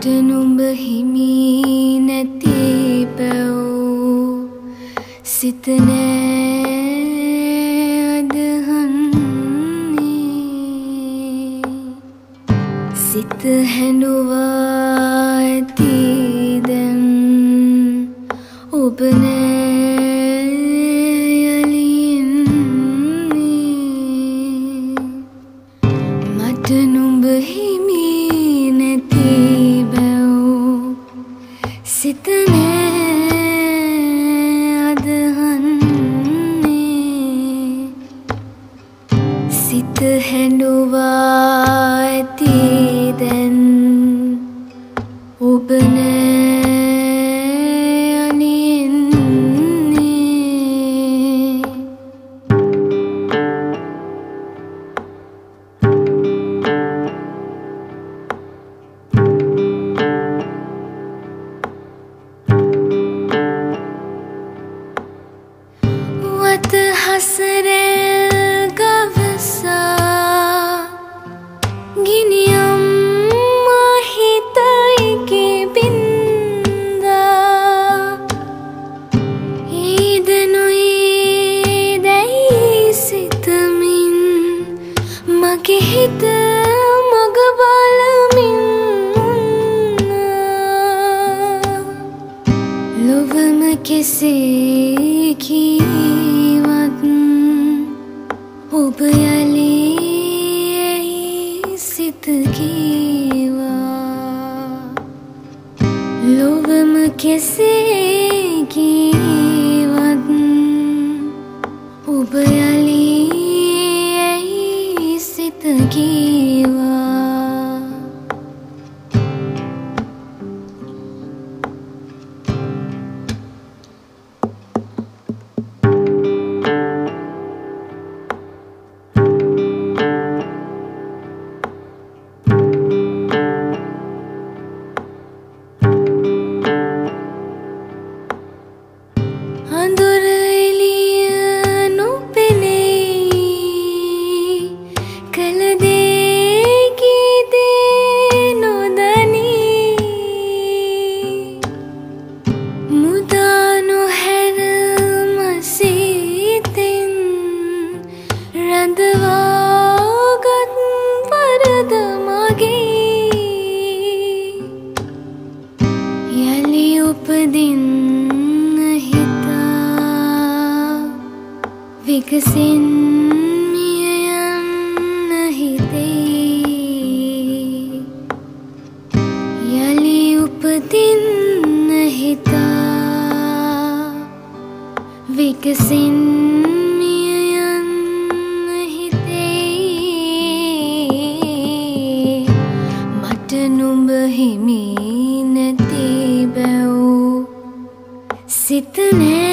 මට නුඹ හිමි නැති පැව් සිතනෑ අදහන්නේ සිත හැඩුවා ඇති ඔබ කෙසේ කීවත් ඔබ යලි ඇයි සිත කීවා. ලොවම කෙසේ කීවත් ඔබ යලි උපදින්න හිතා විකසින් මිය යන්න හිතේ යලි උපදින්න හිතා විකසින් プね